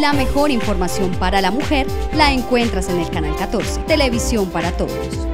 La mejor información para la mujer la encuentras en el canal 14, Televisión para Todos.